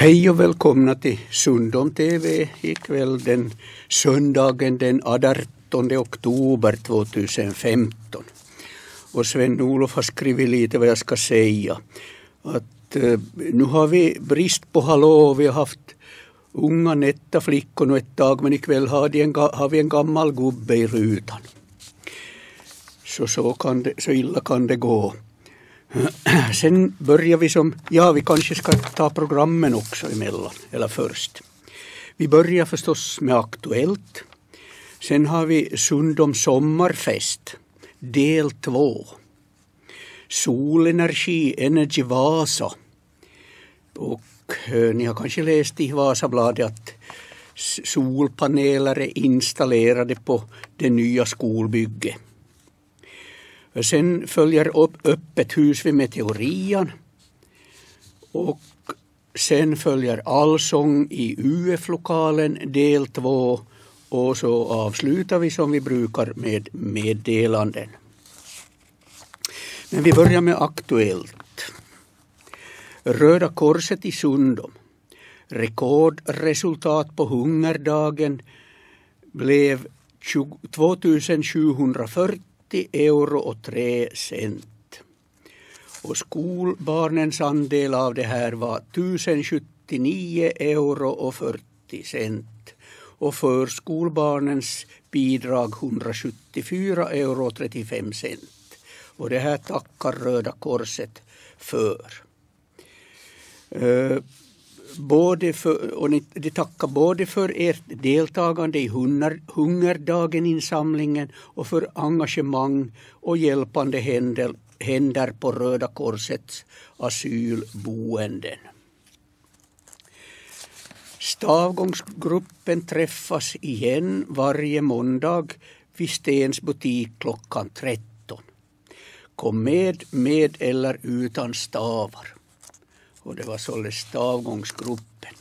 Hej och välkomna till Sundom TV ikväll den söndagen den 18 oktober 2015. Och Sven-Olof har skrivit lite vad jag ska säga. Att eh, nu har vi brist på hallå, vi har haft unga nätta flickor nu ett tag men ikväll har, en, har vi en gammal gubbe i rutan. Så, så, kan det, så illa kan det gå. Sen börjar vi som, ja vi kanske ska ta programmen också emellan, eller först. Vi börjar förstås med Aktuellt. Sen har vi Sundom sommarfest, del två. Solenergi, Energy Vasa. Och eh, ni har kanske läst i Vasabladet att solpaneler är installerade på det nya skolbygget. Sen följer upp öppet hus vid Meteorian. Och sen följer allsång i UF-lokalen del 2 och så avslutar vi som vi brukar med meddelanden. Men vi börjar med Aktuellt. Röda Korset i Sundom. Rekordresultat på hungerdagen blev 2740 30 euro och 3 cent. Och skolbarnens andel av det här var 1079 euro och 40 cent. Och för skolbarnens bidrag 174 euro och 35 cent. Och det här tackar Röda Korset för. Eh, Både för, och de tackar både för ert deltagande i hunger, Hungerdagen-insamlingen och för engagemang och hjälpande händer, händer på Röda Korsets asylboenden. Stavgångsgruppen träffas igen varje måndag vid Stens butik klockan 13. Kom med, med eller utan stavar och det var således avgångsgruppen.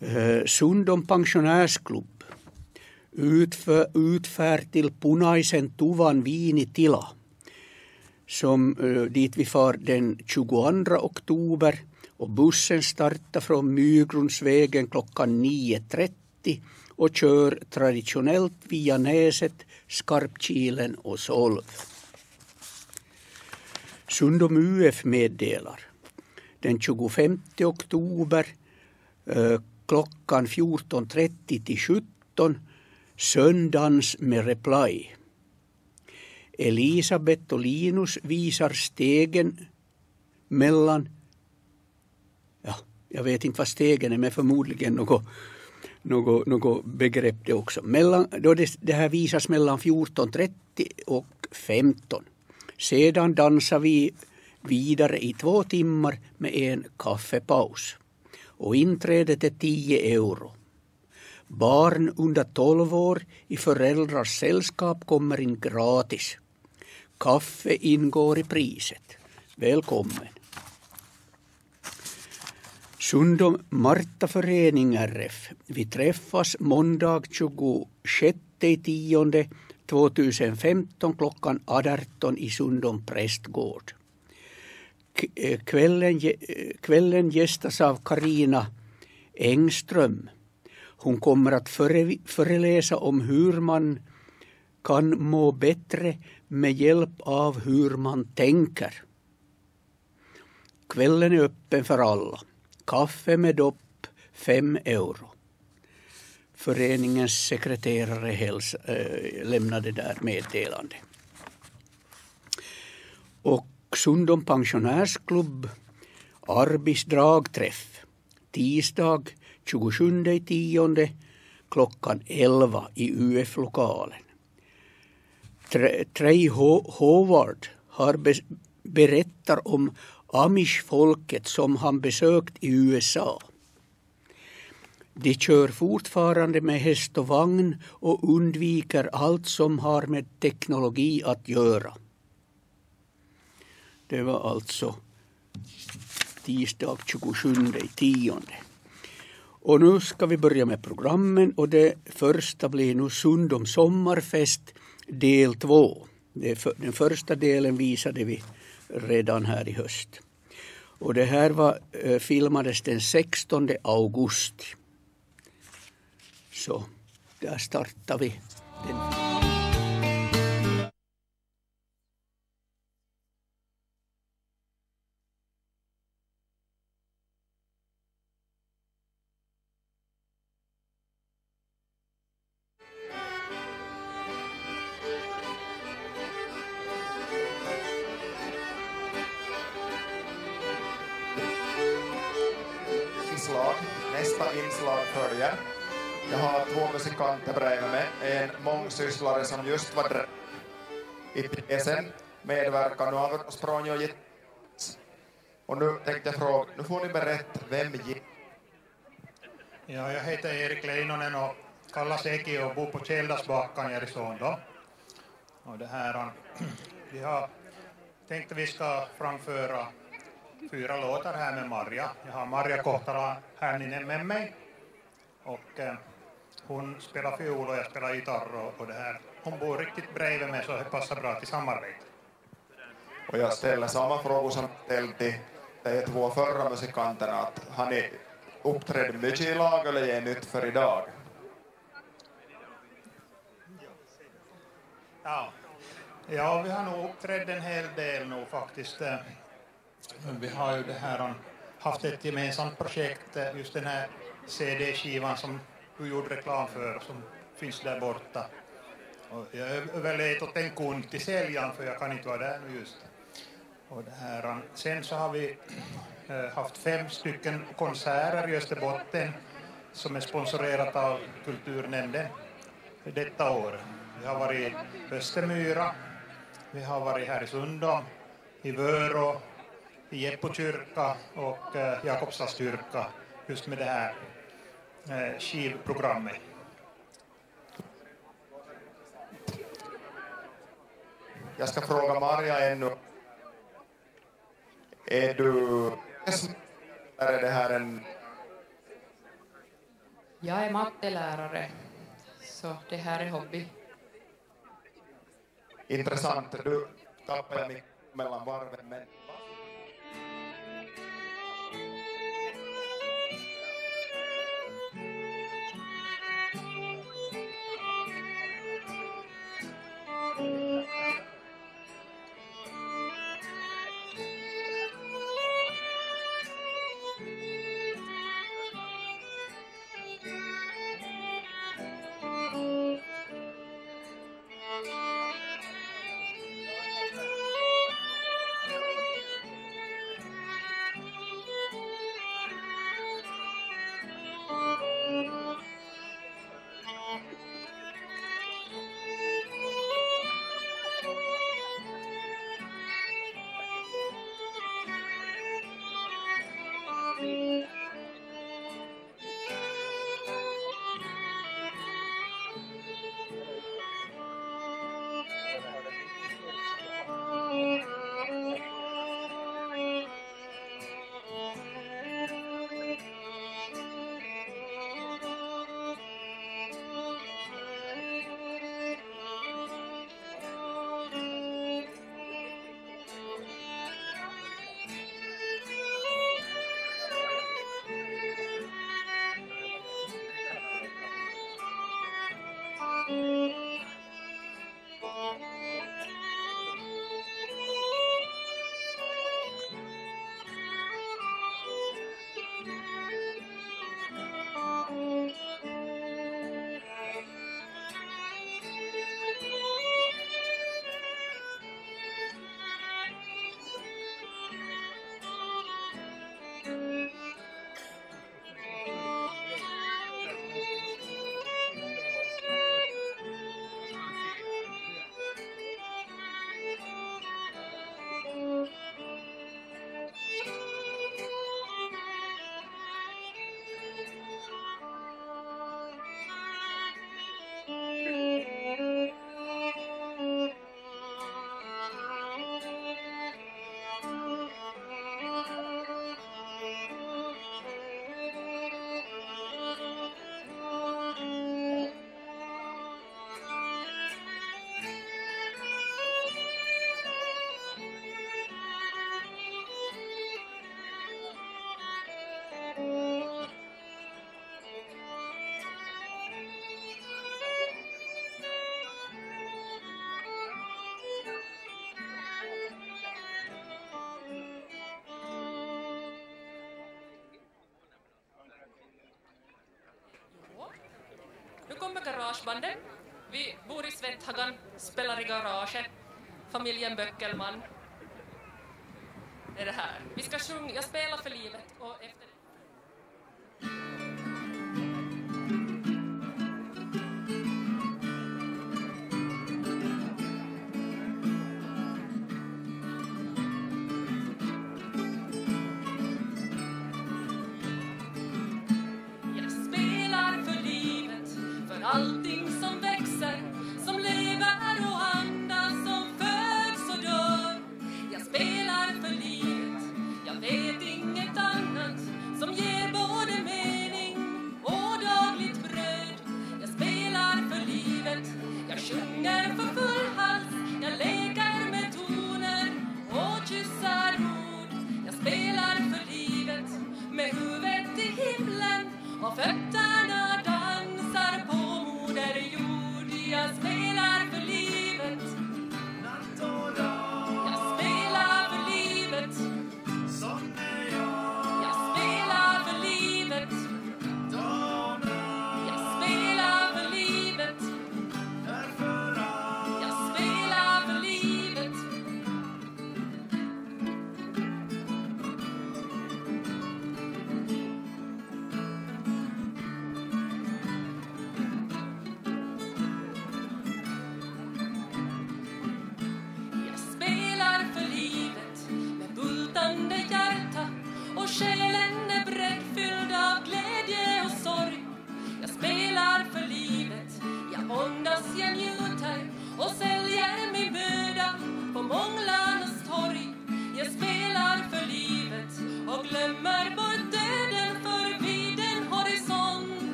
Eh, Sundom pensionärsklubb utför, utfär till Punaisen tuvan viinitila som, eh, dit vi far den 22 oktober och bussen startar från Mygrundsvägen klockan 9.30 och kör traditionellt via Näset, Skarpkilen och Solv. Sundom UF meddelar den 25 oktober eh, klockan 14.30 till 17 Söndans med Reply. Elisabeth och Linus visar stegen mellan, ja, jag vet inte vad stegen är men förmodligen något, något, något begrepp det också. Mellan, då det, det här visas mellan 14.30 och 15. Sedan dansar vi vidare i två timmar med en kaffepaus. Och inträdet är 10 euro. Barn under 12 år i föräldrars sällskap kommer in gratis. Kaffe ingår i priset. Välkommen. Sundom Martaförening RF. Vi träffas måndag 26 10 2015 klockan 18 i Sundom prästgård. Eh, kvällen, eh, kvällen gästas av Karina Engström. Hon kommer att före, föreläsa om hur man kan må bättre med hjälp av hur man tänker. Kvällen är öppen för alla. Kaffe med dopp 5 euro. Föreningens sekreterare hälsa, äh, eh, lämnade där meddelande. Och Sundom pensionärsklubb Arbis dragträff tisdag 27 tionde klockan 11 i UF-lokalen. Trey Howard har be berättar om amish-folket som han besökt i USA. De kör fortfarande med häst och vagn och undviker allt som har med teknologi att göra. Det var alltså tisdag 27 tionde. Och nu ska vi börja med programmen och det första blir nu Sundom sommarfest del 2. Den första delen visade vi redan här i höst. Och det här var, eh, filmades den 16 augusti. Så där startar vi. Den. Som just var där i pjäsen, medverkar nu språng och. Och nu tänkte jag fråga, nu får ni berätta, vem gick? Ja, jag heter Erik Leinonen och kallas Eki och bor på Käldasbackan i Arizona. Och det här, vi har tänkt att vi ska framföra fyra låtar här med Marja. Jag har Marja Kohtala Härninen med mig. Och eh, hon spelar fiol och jag spelar gitarr och, och det här. Hon bor riktigt bredvid mig så det passar bra till samarbete. Och jag ställer samma fråga som ställde de två förra musikanterna. Att har ni uppträtt mycket i lag eller är nytt för idag? Ja. ja, vi har nog uppträtt en hel del nu faktiskt. Eh, Vi har ju det här, um, haft ett gemensamt projekt, eh, just den här CD-skivan som du gjorde reklam för, som finns där borta. Och jag överlät åt en kund till säljaren, för jag kan inte vara där nu just. Och det här, sen så har vi eh, haft fem stycken konserter i Österbotten som är sponsorerat av Kulturnämnden detta år. Vi har varit i Östermyra, vi har varit här i Sundom, i Vörå, i Jeppo kyrka och eh, Jakobstads kyrka just med det här eh, skivprogrammet. Jag ska fråga Marja ännu. Är du... Är det här en... Jag är mattelärare, så det här är hobby. Intressant. Du tappade jag mig mellan varven, men... Garagebandet. Vi bor i Svetthagan, spelar i garaget. Familjen Böckelman. Det är det här. Vi ska sjunga, jag spelar för livet och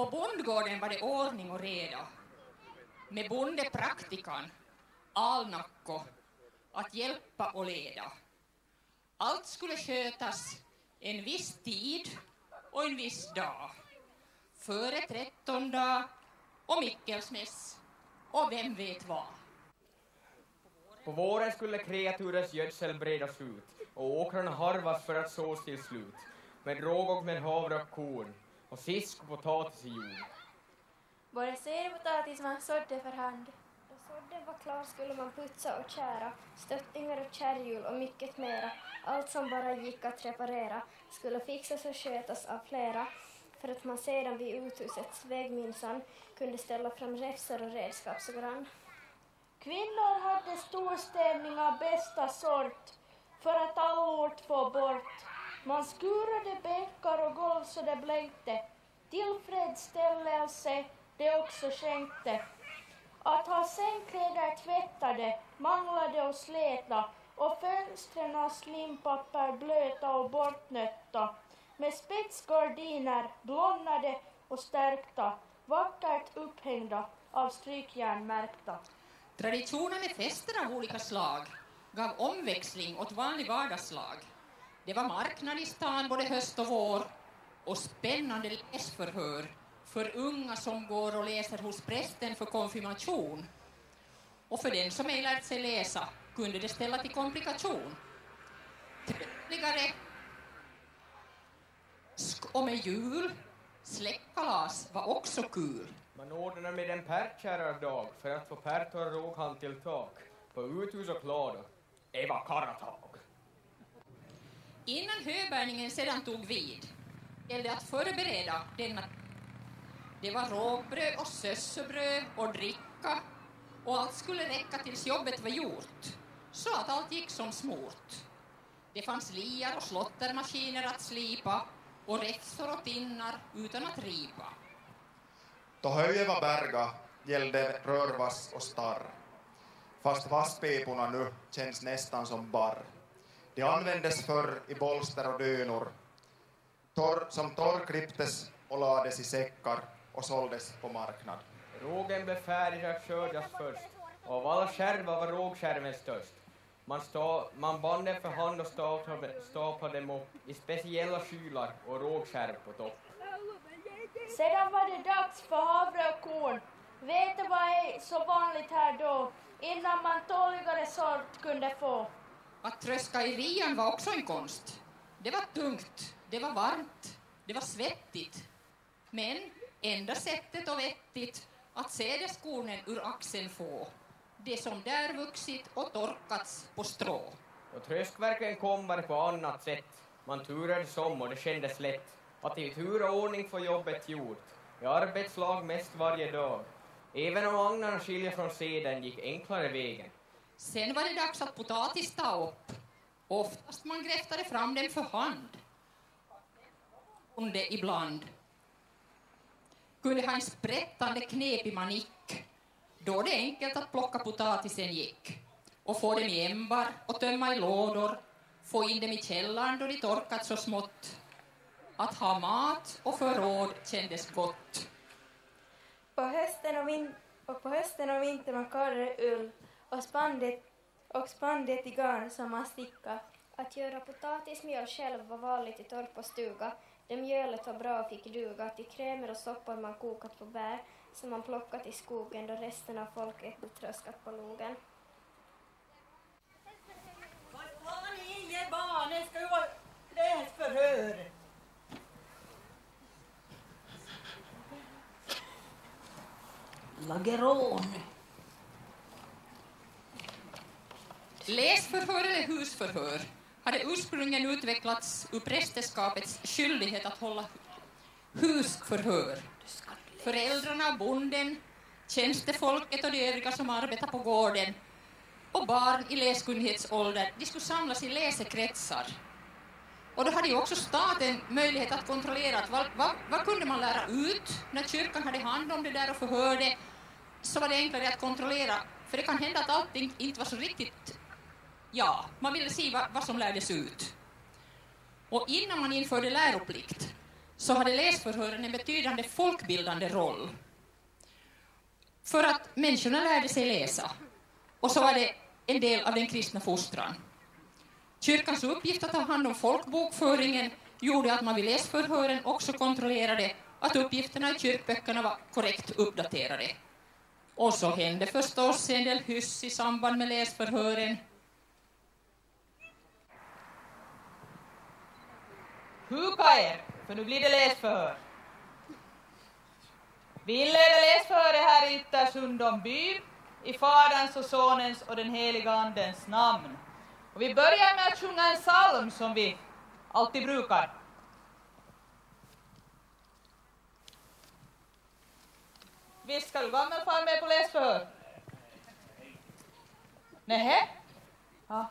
På bondgården var det ordning och reda. Med bondepraktikan, Alnacko, att hjälpa och leda. Allt skulle skötas en viss tid och en viss dag. Före trettondag och Mickelsmäss och vem vet vad. På våren skulle kreaturens gödsel bredas ut och åkrarna harvas för att sås till slut med råg och med havre och korn och fisk och potatis i jord. Både serpotatis man sådde för hand. Då sådden var klar skulle man putsa och kära, stöttingar och kärrhjul och mycket mera. Allt som bara gick att reparera skulle fixas och skötas av flera för att man sedan vid uthusets väg minsann kunde ställa fram räfsor och redskap så grann. Kvinnor hade storstädning av bästa sort för att allort få bort. Man skurade bänkar och golv så det blänkte. Tillfredsställelse det också skänkte. Att ha sängkläder tvättade, manglade och släta och fönstren slimpapper blöta och bortnötta med spetsgardiner blonnade och stärkta, vackert upphängda av strykjärn märkta. Traditionen med fester av olika slag gav omväxling åt vanlig vardagslag. Det var marknad i stan både höst och vår och spännande läsförhör för unga som går och läser hos prästen för konfirmation. Och för den som ej lärt sig läsa kunde det ställa till komplikation. Trevligare och med jul, släktkalas var också kul. Man ordnade med en dag för att få pärtor och råghand till tak på uthus och klador. Det var. Innan höbärningen sedan tog vid gällde att förbereda denna det var rågbröd och sössebröd och dricka och allt skulle räcka tills jobbet var gjort, så att allt gick som smort. Det fanns liar och slottermaskiner att slipa och räfsor och tinnar utan att ripa. Då höje var berga gällde rörvass och starr. Fast vasspiporna nu känns nästan som barr. De användes förr i bolster och dönor torr, som torrklipptes och lades i säckar och såldes på marknad. Rågen blev färdig att skördas först. Och av alla skärvar var rågskärven störst. Man, man band den för hand och staplade, staplade dem upp i speciella kylar och rågskärv på topp. Sedan var det dags för havre och korn. Vete var ej så vanligt här då, innan man tåligare sort kunde få. Att tröska i rian var också en konst. Det var tungt, det var varmt, det var svettigt. Men enda sättet och vettigt att sädeskornen ur axeln få, det som där vuxit och torkats på strå. Och tröskverken kom bara på annat sätt. Man turades om och det kändes lätt att i tur och ordning få jobbet gjort, i arbetslag mest varje dag. Även om agnarna skiljer från seden gick enklare vägen. Sen var det dags att potatis ta upp. Oftast man gräftade fram den för hand. Onde ibland kunde ha en sprättande knepig manick. Då det enkelt att plocka potatisen gick och få dem i ämbar och tömma i lådor, få in dem i källaren då de torkat så smått. Att ha mat och förråd kändes gott. På hösten och, vin- och, på hösten och vintern man karrade ull och spann och spann det i garn som man sticka. Att göra potatismjöl själv var vanligt i torp och stuga. Det mjölet var bra och fick duga till krämer och soppor man kokat på bär som man plockat i skogen då resten av folket tröskat på logen. Vad fan ni ger barnen ska ju vara läsförhör. Lageron. Läsförhör eller husförhör hade ursprungligen utvecklats ur prästerskapets skyldighet att hålla husförhör. Föräldrarna bonden, tjänstefolket och de övriga som arbetar på gården och barn i läskunnighetsålder, de skulle samlas i läsekretsar. Och då hade ju också staten möjlighet att kontrollera att vad, vad, vad kunde man lära ut när kyrkan hade hand om det där och förhörde så var det enklare att kontrollera, för det kan hända att allting inte var så riktigt Ja, man ville se vad, vad som lärdes ut. Och innan man införde läroplikt så hade läsförhören en betydande folkbildande roll. För att människorna lärde sig läsa. Och så var det en del av den kristna fostran. Kyrkans uppgift att ta hand om folkbokföringen gjorde att man vid läsförhören också kontrollerade att uppgifterna i kyrkböckerna var korrekt uppdaterade. Och så hände förstås en del hyss i samband med läsförhören. Huka er, för nu blir det läsförhör. Vi inleder läsförhöret här i Yttersundom by i Faderns och Sonens och den heliga Andens namn. Och vi börjar med att sjunga en psalm som vi alltid brukar. Visst ska du gammelfar med på läsförhör? Nähä? Ja.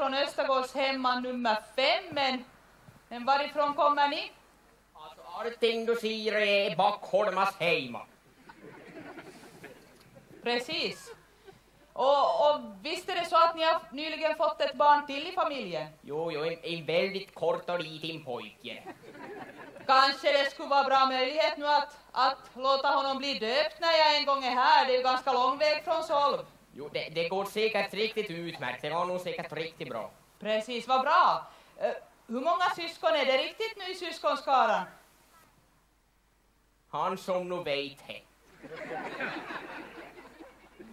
Från Östergårds hemma nummer fem, men, men varifrån kommer ni? Alltså, allting du säger är Backholmas hemma. Precis. Och, och visst är det så att ni har nyligen fått ett barn till i familjen? Jo, jo, en, en väldigt kort och liten pojke. Kanske det skulle vara bra möjlighet nu att, att låta honom bli döpt när jag en gång är här. Det är ju ganska lång väg från Solv. Jo, det, det går säkert riktigt utmärkt. Det var nog säkert riktigt bra. Precis, vad bra. Eh, hur många syskon är det riktigt nu i syskonskaran? Han som nu vet det.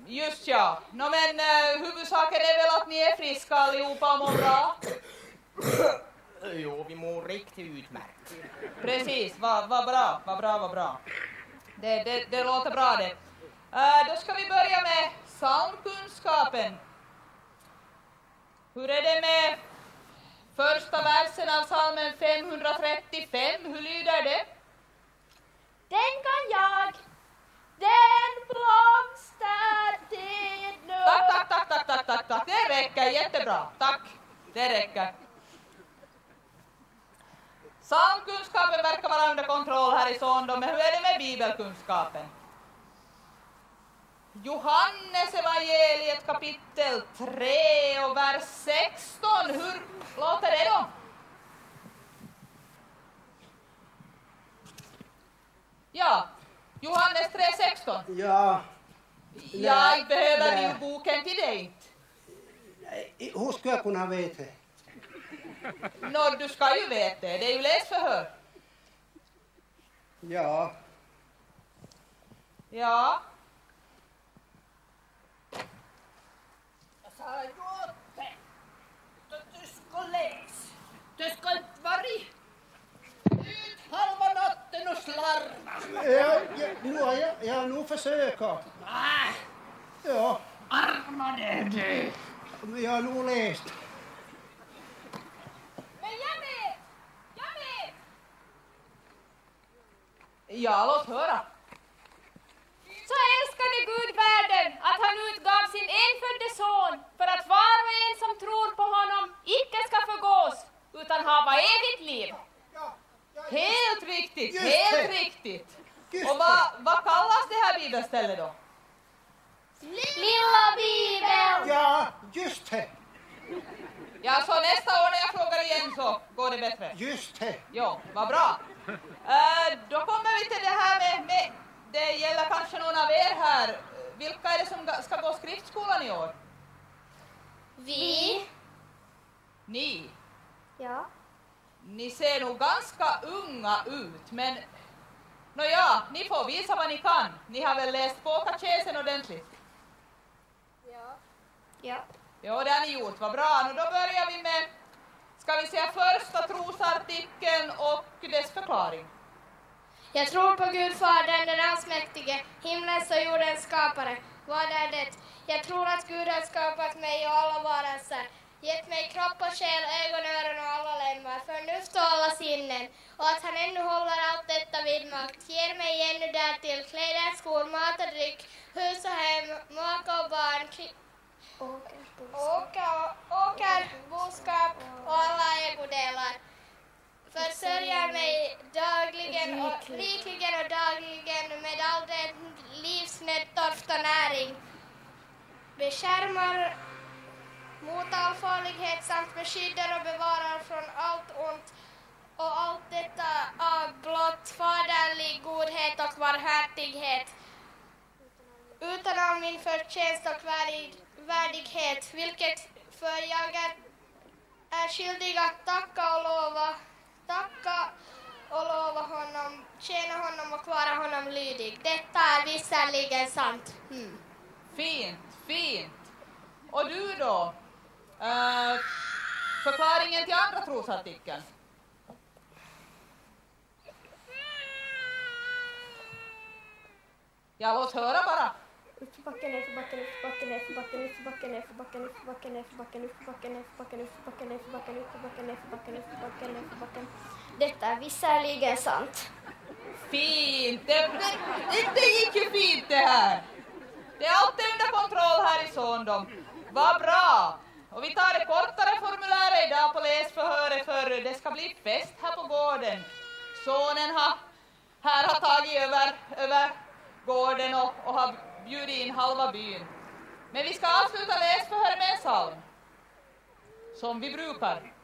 Just ja. Nå men uh, huvudsaken är väl att ni är friska allihopa och mår bra? Jo, vi mår riktigt utmärkt. Precis, vad va bra, vad bra, vad bra. Det, det, det låter bra det. Uh, då ska vi börja med psalmkunskapen. Hur är det med första versen av psalmen 535? Hur lyder det? Den kan jag, den blomstertid nu. Tack, tack, tack, tack, tack, tack, tack. Det räcker jättebra. Tack, det räcker. Psalmkunskapen verkar vara under kontroll här i Sondom, men hur är det med bibelkunskapen? Johannes evangeliet kapitel 3 och vers 16, hur låter det då? Ja, Johannes 3.16. Ja. Jag behöver nej. ju boken till dig. Hur skulle jag kunna veta? Nå, du ska ju veta. Det är ju läsförhör. Ja. Ja. Jag sa ju åt dig att du ska läsa. Du ska inte vara ut halva natten och slarva. Ja, ja, nu har jag, jag har nog försökt. Nej, Ja, armade du. jag har nog läst. Men jag vet! Jag vet! Ja, låt höra. Så älskade Gud världen att han utgav sin enfödde son för att var och en som tror på honom icke ska förgås utan hava evigt liv. Ja, ja, Helt riktigt, Just helt det. riktigt. Just Och vad, vad kallas det här bibelstället då? Lilla Bibeln! Ja, just det. Ja, så nästa år när jag frågar igen så går det bättre. Just det. Jo, vad bra. Eh, då kommer vi till det här med, med, det gäller kanske någon av er här. Vilka är det som ska gå skriftskolan i år? Vi. Ni. Ja. Ni ser nog ganska unga ut, men nåja, ni får visa vad ni kan. Ni har väl läst på katekesen ordentligt? Ja. Ja, det har ni gjort. Vad bra. Nu då börjar vi med, ska vi säga första trosartikeln och dess förklaring. Jag tror på Gud Fadern, den allsmäktige, himlens och jordens skapare. Vad är det? Jag tror att Gud har skapat mig och alla varelser, gett mig kropp och själ, ögon, öron och alla lemmar, förnuft och alla sinnen, och att han ännu håller allt detta vid makt, ger mig ännu därtill kläder, skor, mat och dryck, hus och hem, maka och barn, åker, boskap och alla ägodelar försörjer mig dagligen och rikligen och dagligen med all den livsnödtorft och näring. Beskärmar mot all farlighet samt beskyddar och bevarar från allt ont och allt detta av blott faderlig godhet och barmhärtighet utan all min förtjänst och värdig, värdighet, vilket för jag är, är skyldig att tacka och lova, tacka och lova honom, tjäna honom och vara honom lydig. Detta är visserligen sant. Mm. Fint, fint. Och du då? Eh, förklaringen till andra trosartikeln? Ja, låt höra bara. Uppförbacke, nerförbacke, backa ner, nerförbacke, nerförbacke, nerförbacke, nerförbacke, backa ner, nerförbacke, nerförbacke, nerförbacke, nerförbacke, backa ner. Detta är visserligen sant. Fint! Det, det, det, det gick ju fint det här. Det är alltid under kontroll här i Sondom. Vad bra! Och vi tar det kortare formuläret idag på läsförhöret för det ska bli fest här på gården. Sonen har, här har tagit över, över gården och, och har bjudit in halva byn. Men vi ska avsluta läsförhöret med en psalm. Som vi brukar.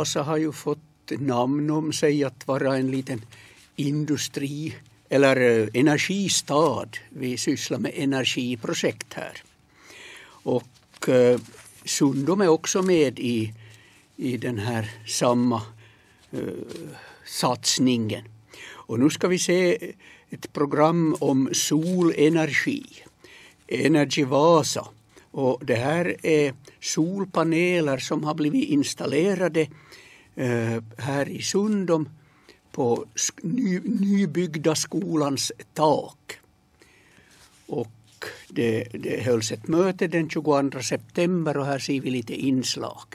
Vasa har ju fått namn om sig att vara en liten industri eller eh, energistad. Vi sysslar med energiprojekt här. Och eh, Sundom är också med i, i den här samma eh, satsningen. Och nu ska vi se ett program om solenergi. Energy Vasa. Och det här är solpaneler som har blivit installerade Eh, här i Sundom på ny, nybyggda skolans tak. Och det, det hölls ett möte den 22 september och här ser vi lite inslag.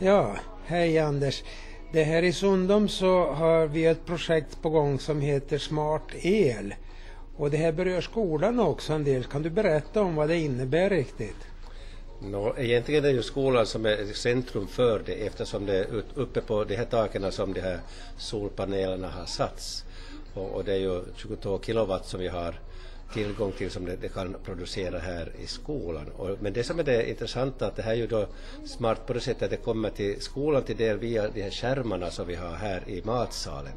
Ja, hej Anders. Det här i Sundom så har vi ett projekt på gång som heter Smart El. Och det här berör skolan också en del. Kan du berätta om vad det innebär riktigt? No, egentligen är det ju skolan som är centrum för det eftersom det är uppe på de här taken som de här solpanelerna har satts. Och, och det är ju 22 kilowatt som vi har tillgång till som det, det kan producera här i skolan. Och, men det som är det intressanta att det här är ju då smart på det sättet att det kommer till skolan till del via de här skärmarna som vi har här i matsalen.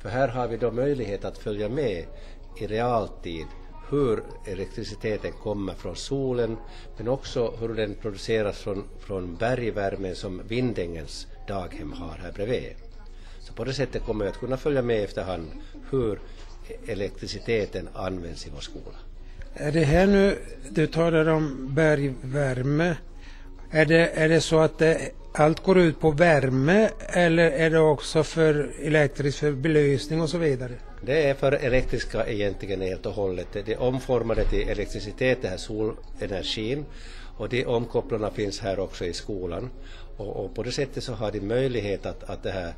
För här har vi då möjlighet att följa med i realtid hur elektriciteten kommer från solen men också hur den produceras från, från bergvärmen som Vindängens daghem har här bredvid. Så på det sättet kommer vi att kunna följa med efterhand hur elektriciteten används i vår skola. Är det här nu, du talar om bergvärme. Är det, är det så att det, allt går ut på värme eller är det också för elektriskt för belysning och så vidare? Det är för elektriska egentligen helt och hållet. Det är omformade till elektricitet, det här solenergin. Och de omkopplarna finns här också i skolan. Och, och på det sättet så har de möjlighet att, att det här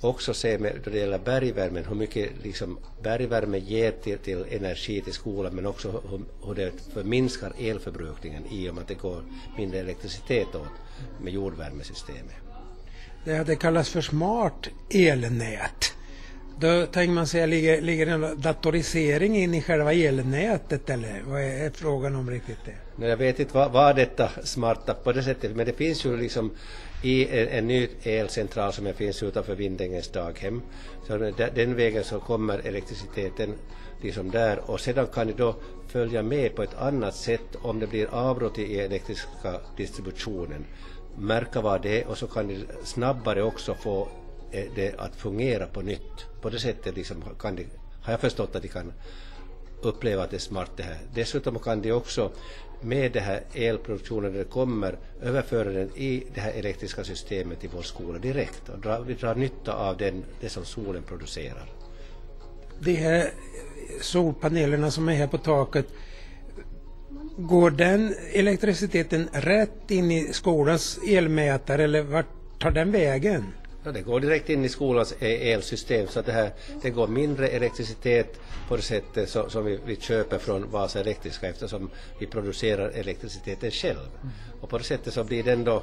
också se med, då det gäller bergvärmen, hur mycket liksom bergvärme ger till, till energi till skolan men också hur, hur det förminskar elförbrukningen i och med att det går mindre elektricitet åt med jordvärmesystemet. Det, det kallas för smart elnät. Då tänker man sig, ligger, ligger en datorisering in i själva elnätet eller vad är frågan om riktigt det? Nej, jag vet inte vad, vad detta smarta på det sättet, men det finns ju liksom i en, en ny elcentral som finns utanför Vindängens daghem. Så den vägen så kommer elektriciteten liksom där och sedan kan ni då följa med på ett annat sätt om det blir avbrott i elektriska distributionen. Märka vad det är och så kan ni snabbare också få eh, det att fungera på nytt. På det sättet liksom kan de, har jag förstått att de kan uppleva att det är smart det här. Dessutom kan de också med den här elproduktionen när det kommer överföra den i det här elektriska systemet i vår skola direkt och dra, vi drar nytta av den, det som solen producerar. De här solpanelerna som är här på taket Går den elektriciteten rätt in i skolans elmätare eller vart tar den vägen? Ja, det går direkt in i skolans e- elsystem så att det, här, det går mindre elektricitet på det sättet så, som vi, vi köper från Vasa Elektriska eftersom vi producerar elektriciteten själv. Mm. Och på det sättet så blir det ändå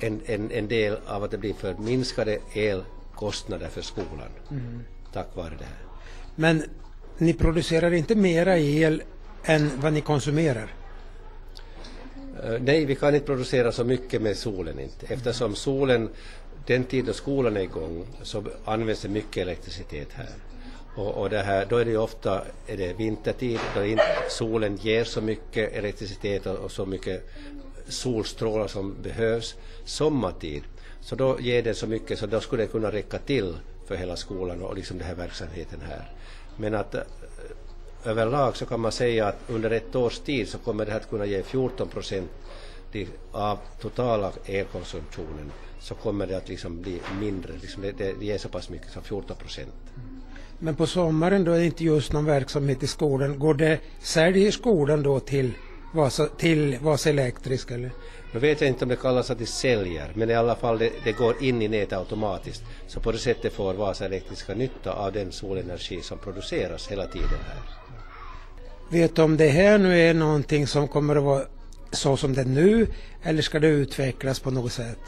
en, en, en del av att det blir för minskade elkostnader för skolan mm. tack vare det här. Men ni producerar inte mera el än vad ni konsumerar? Uh, nej, vi kan inte producera så mycket med solen inte eftersom solen den tid då skolan är igång så används det mycket elektricitet här. Och, och det här, då är det ju ofta är det vintertid då inte solen ger så mycket elektricitet och, och så mycket solstrålar som behövs. Sommartid, så då ger den så mycket så då skulle det kunna räcka till för hela skolan och liksom den här verksamheten här. Men att eh, överlag så kan man säga att under ett års tid så kommer det här att kunna ge 14 procent av totala elkonsumtionen så kommer det att liksom bli mindre. Liksom det, det ger så pass mycket som 14 procent. Men på sommaren då är det inte just någon verksamhet i skolan. Går det säljer skolan då till Vasa, till Vasa Elektrisk eller? Nu vet jag inte om det kallas att de säljer, men i alla fall det, det, går in i nätet automatiskt. Så på det sättet får Vasa Elektriska nytta av den solenergi som produceras hela tiden här. Vet du om det här nu är någonting som kommer att vara så som det är nu eller ska det utvecklas på något sätt?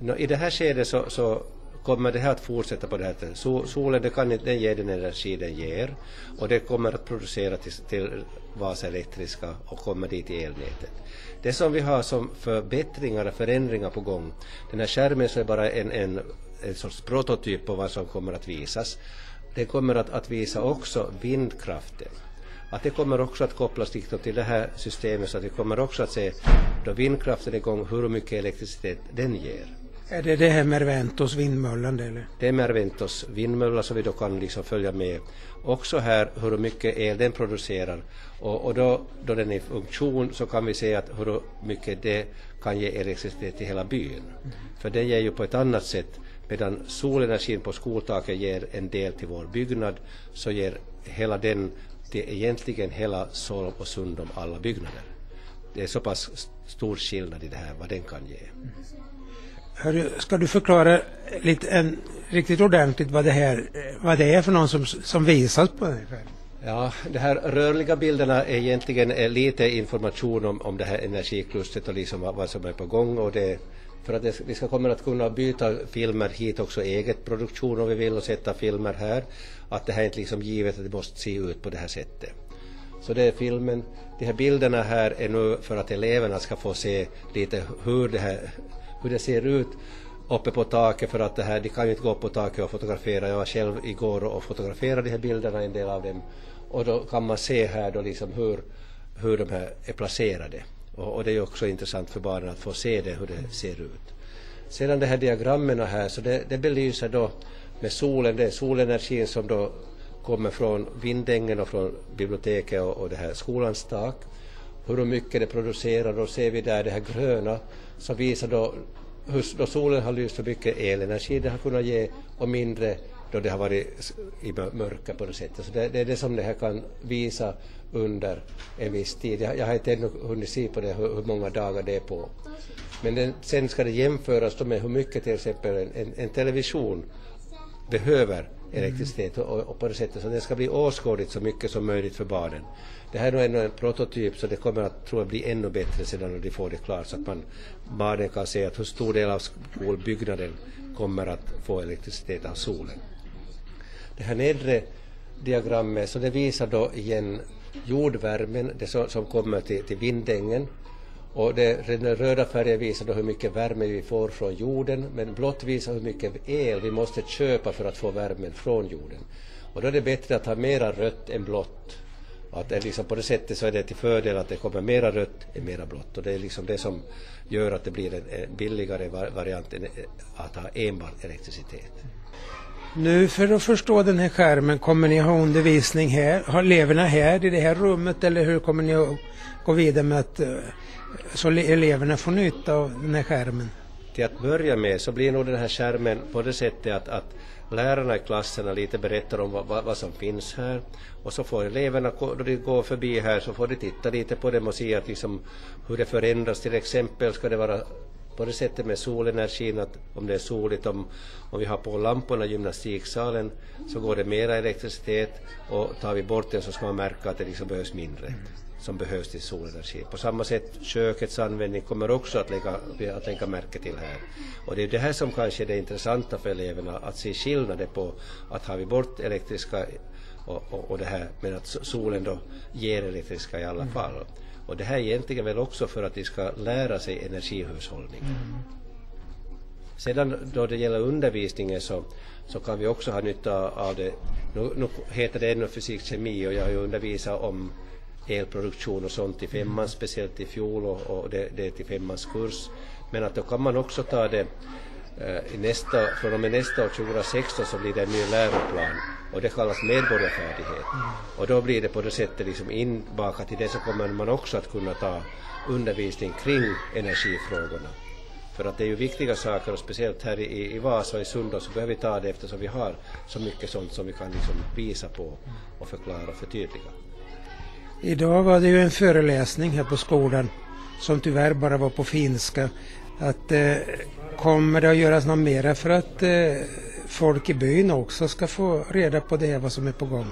No, I det här skedet så, så kommer det här att fortsätta på det här sättet. Solen det kan, den ger den energi den ger och det kommer att producera till, till Vasa Elektriska och kommer dit i elnätet. Det som vi har som förbättringar och förändringar på gång, den här skärmen så är bara en, en, en sorts prototyp på vad som kommer att visas. Det kommer att, att visa också vindkraften att det kommer också att kopplas till det här systemet så att vi kommer också att se då vindkraften är igång hur mycket elektricitet den ger. Är det det här Merventos vindmöllan eller? Det är Merventos vindmölla som vi då kan liksom följa med. Också här hur mycket el den producerar och, och då, då den är i funktion så kan vi se att hur mycket det kan ge elektricitet till hela byn. Mm. För den ger ju på ett annat sätt medan solenergin på skoltaket ger en del till vår byggnad så ger hela den till egentligen hela Solm och Sundom alla byggnader. Det är så pass stor skillnad i det här vad den kan ge. Hörru, ska du förklara lite, en, riktigt ordentligt vad det, här, vad det är för någon som, som visas på den här Ja, de här rörliga bilderna är egentligen eh, lite information om, om det här energiklustret och liksom vad, vad som är på gång och det för att det, vi ska komma att kunna byta filmer hit också eget produktion om vi vill och sätta filmer här. Att det här är inte liksom givet att det måste se ut på det här sättet. Så det är filmen. De här bilderna här är nu för att eleverna ska få se lite hur det, här, hur det ser ut uppe på taket för att det här, de kan ju inte gå upp på taket och fotografera. Jag var själv igår och fotograferade de här bilderna, en del av dem. och då kan man se här då liksom hur, hur de här är placerade. Och, och det är också intressant för barnen att få se det, hur det ser ut. Sedan de här diagrammen här, så det, det belyser då med solen, det är solenergin som då kommer från vindängen och från biblioteket och, och det här skolans tak. Hur mycket det producerar, då ser vi där det här gröna som visar då hur då solen har lyst hur mycket elenergi det har kunnat ge och mindre då det har varit i mörker på det sättet. Så det, det, är det som det här kan visa under en viss tid. Jag, jag har inte ännu hunnit se på det hur, hur många dagar det är på. Men den, sen ska det jämföras med hur mycket till exempel en, en, en television behöver Mm. elektricitet och, och, på det sättet så det ska bli åskådligt så mycket som möjligt för barnen. Det här är nog ändå en prototyp så det kommer att tror jag, bli ännu bättre sedan när de får det klart så att man barnen kan se att hur stor del av skolbyggnaden kommer att få elektricitet av solen. Det här nedre diagrammet så det visar då igen jordvärmen det som, som kommer till, till vindängen och det, den röda färgen visar då hur mycket värme vi får från jorden men blått visar hur mycket el vi måste köpa för att få värmen från jorden. Och då är det bättre att ha mera rött än blått. Att det liksom på det sättet så är det till fördel att det kommer mera rött än mera blått och det är liksom det som gör att det blir en billigare variant än eh, att ha enbart elektricitet. Nu för att förstå den här skärmen, kommer ni ha undervisning här? Har eleverna här i det här rummet eller hur kommer ni att gå vidare med att eh, så eleverna får nytta av den här skärmen? Till att börja med så blir nog den här skärmen på det sättet att, att lärarna i klasserna lite berättar om vad, vad, som finns här och så får eleverna, då de går förbi här så får de titta lite på dem och se att liksom hur det förändras. Till exempel ska det vara på det sättet med solenergin att om det är soligt, om, om vi har på lamporna i gymnastiksalen så går det mera elektricitet och tar vi bort den så ska man märka att det liksom behövs mindre som behövs till solenergi. På samma sätt kökets användning kommer också att lägga, att lägga märke till här. Och det är det här som kanske är det intressanta för eleverna, att se skillnader på att har vi bort elektriska och, och, och det här med att solen då ger elektriska i alla mm. fall. Och det här är egentligen väl också för att de ska lära sig energihushållning. Mm. Sedan då det gäller undervisningen så, så kan vi också ha nytta av det. Nu, nu heter det ännu fysik kemi och jag har ju undervisat om elproduktion och sånt i femman, speciellt i fjol och, och det, det är till femmans kurs. Men att då kan man också ta det eh, nästa, från och med nästa år, 2016, så blir det en ny läroplan och det kallas medborgarfärdighet. Mm. Och då blir det på det sättet liksom inbakat i det så kommer man också att kunna ta undervisning kring energifrågorna. För att det är ju viktiga saker och speciellt här i, i Vasa och i Sundå så behöver vi ta det eftersom vi har så mycket sånt som vi kan liksom visa på och förklara och förtydliga. Idag var det ju en föreläsning här på skolan som tyvärr bara var på finska. Att, eh, kommer det att göras något mera för att eh, folk i byn också ska få reda på det vad som är på gång?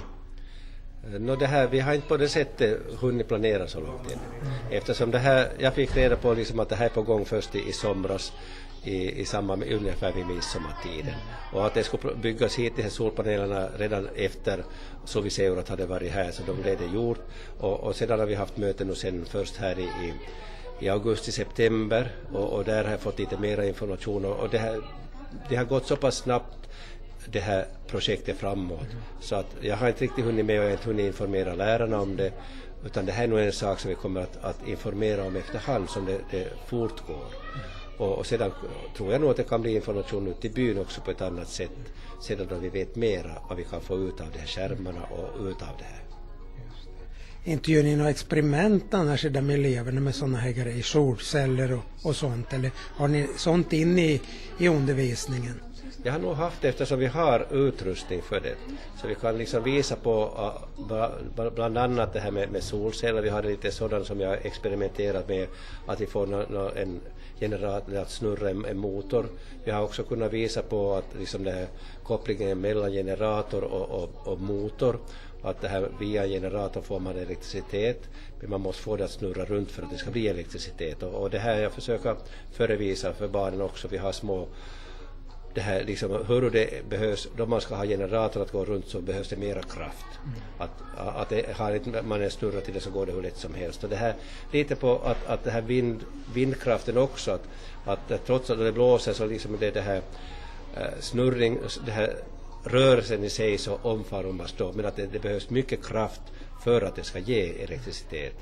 Eh, no, det här, vi har inte på det sättet hunnit planera så långt än. Eftersom det här, jag fick reda på liksom att det här är på gång först i, i somras i, i samband med ungefär vid midsommartiden. Och att det skulle byggas hit de här solpanelerna redan efter så vi ser att hade varit här så då blev det gjort. Och, och sedan har vi haft möten och sen först här i, i, i augusti-september och, och, där har jag fått lite mera information och, och det, här, det har gått så pass snabbt det här projektet framåt. Så att jag har inte riktigt hunnit med och jag har inte hunnit informera lärarna om det. Utan det här är nog en sak som vi kommer att, att informera om efterhand som det, det fortgår. Och, och sedan tror jag nog att det kan bli information ut i byn också på ett annat sätt sedan då vi vet mera vad vi kan få ut av de här skärmarna och ut av det här. Inte gör ni några experiment annars där med eleverna med sådana här grejer, solceller och, och sånt eller har ni sånt in i, i undervisningen? Jag har nog haft det eftersom vi har utrustning för det. Så vi kan liksom visa på uh, bland annat det här med, med solceller. Vi har lite sådant som jag experimenterat med. Att vi får no, no, en generator att snurra en, en, motor. Vi har också kunnat visa på att liksom det här kopplingen mellan generator och, och, och motor att det här via generator får man elektricitet men man måste få det att snurra runt för att det ska bli elektricitet och, och det här jag försöker förevisa för barnen också. Vi har små det här liksom, hur det behövs, då man ska ha generator att gå runt så behövs det mera kraft. Mm. Att, att det, har man en snurra till det så går det hur lätt som helst. Och det här, lite på att, att det här vind, vindkraften också, att, att, trots att det blåser så liksom det, det här uh, snurring, det här rörelsen i sig så omformas då, men att det, det behövs mycket kraft för att det ska ge elektricitet.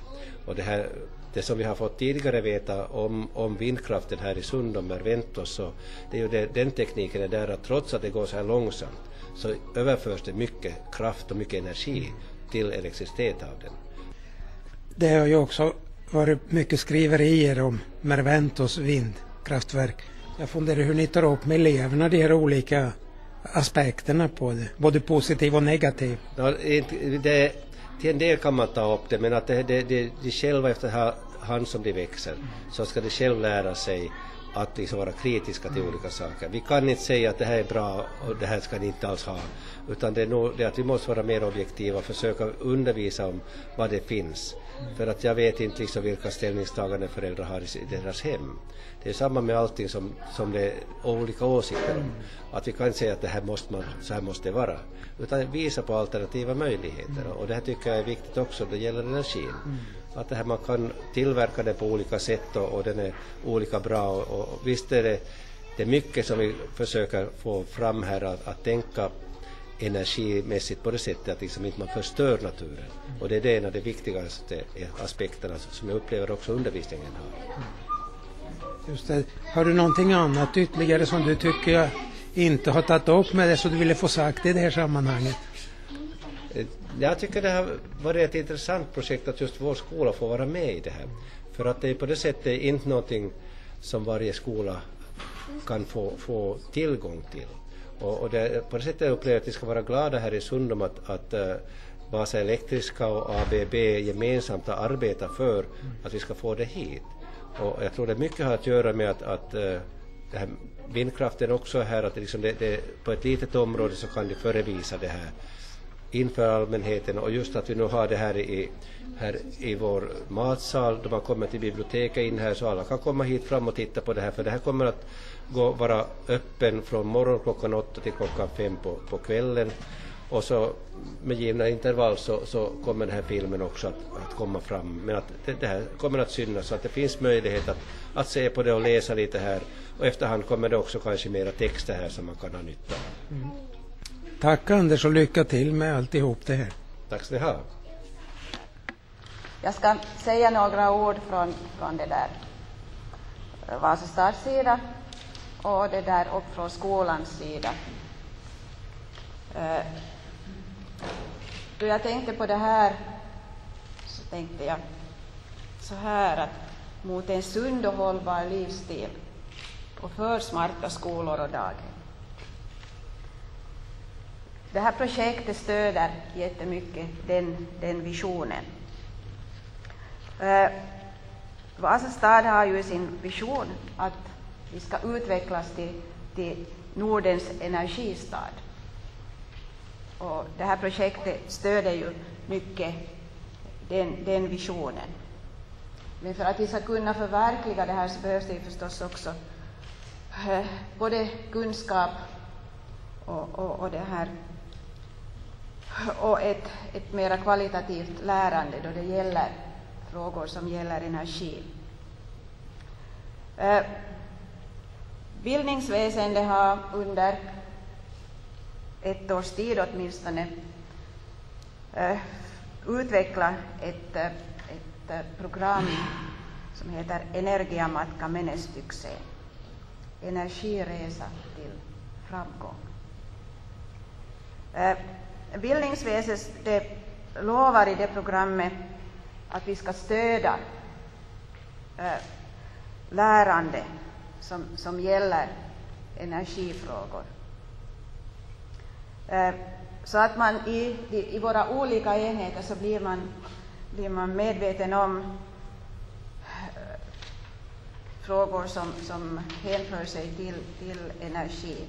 Och det, här, det som vi har fått tidigare veta om, om vindkraften här i Sundom, Merventos, så det är ju det, den tekniken är där att trots att det går så här långsamt så överförs det mycket kraft och mycket energi till elektricitet av den. Det har ju också varit mycket skriverier om Merventos vindkraftverk. Jag funderar hur ni tar upp med eleverna de här olika aspekterna på det, både positiv och negativ. Ja, det, till en del kan man ta upp det, men att det, det, det, de själva efterhand som de växer så ska de själv lära sig att liksom vara kritiska till olika saker. Vi kan inte säga att det här är bra och det här ska ni inte alls ha, utan det är nog det att vi måste vara mer objektiva och försöka undervisa om vad det finns. För att jag vet inte liksom vilka ställningstaganden föräldrar har i deras hem. Det är samma med allting som, som det är olika åsikter om. Att vi kan inte säga att det här måste man, så här måste det vara. Utan visa på alternativa möjligheter. Och det här tycker jag är viktigt också, det gäller energin. Att det här man kan tillverka det på olika sätt och, och den är olika bra. Och, och visst är det, det är mycket som vi försöker få fram här att, att tänka energimässigt på det sättet att liksom inte man förstör naturen. Och det är det en av de viktigaste aspekterna som jag upplever också undervisningen har. Just det. Har du någonting annat ytterligare som du tycker jag inte har tagit upp med det så du ville få sagt i det här sammanhanget? Jag tycker det har varit ett intressant projekt att just vår skola får vara med i det här. För att det är på det sättet inte någonting som varje skola kan få, få tillgång till. Och, och det, på det sättet upplever jag att vi ska vara glada här i Sundom att, att uh, Vasa Elektriska och ABB gemensamt har arbetat för att vi ska få det hit. Och jag tror det mycket har att göra med att, att uh, det här vindkraften också är här, att det liksom det, det, på ett litet område så kan de förevisa det här inför allmänheten och just att vi nu har det här i, här i vår matsal, då man kommer till biblioteket in här så alla kan komma hit fram och titta på det här för det här kommer att gå, vara öppen från morgon klockan åtta till klockan fem på, på kvällen och så med givna intervall så, så kommer den här filmen också att, att komma fram. Men att det, det, här kommer att synas så att det finns möjlighet att, att se på det och läsa lite här och efterhand kommer det också kanske mera texter här som man kan ha nytta av. Mm. Tack Anders och lycka till med alltihop det här. Tack ska ni ha. Jag ska säga några ord från, från det där Vasa stads sida och det där och från skolans sida. Uh, då jag tänkte på det här så tänkte jag så här att mot en sund och hållbar livsstil och för smarta skolor och daghem. Det här projektet stöder jättemycket den, den visionen. Eh, Vasa stad har ju sin vision att vi ska utvecklas till, till Nordens energistad. Och det här projektet stöder ju mycket den, den visionen. Men för att vi ska kunna förverkliga det här så behövs det förstås också eh, både kunskap och, och, och det här och ett, ett mera kvalitativt lärande då det gäller frågor som gäller energi. Eh, bildningsväsendet har under ett års tid åtminstone eh, utvecklat ett, eh, ett eh, program som heter Energiamatka menestykseen. Energiresa till framgång. Eh, Bildningsväsendet lovar i det programmet att vi ska stödja eh, lärande som, som gäller energifrågor. Eh, så att man i, i våra olika enheter så blir man, blir man medveten om eh, frågor som, som hänför sig till, till energi.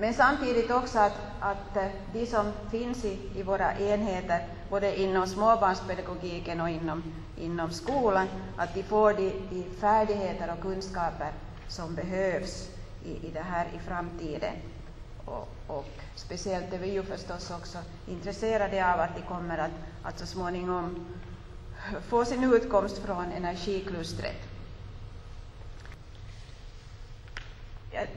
Men samtidigt också att, att eh, de som finns i, i våra enheter, både inom småbarnspedagogiken och inom, inom skolan, att de får de, de färdigheter och kunskaper som behövs i, i det här i framtiden. Och, och speciellt är vi ju förstås också intresserade av att de kommer att, att så småningom få sin utkomst från energiklustret.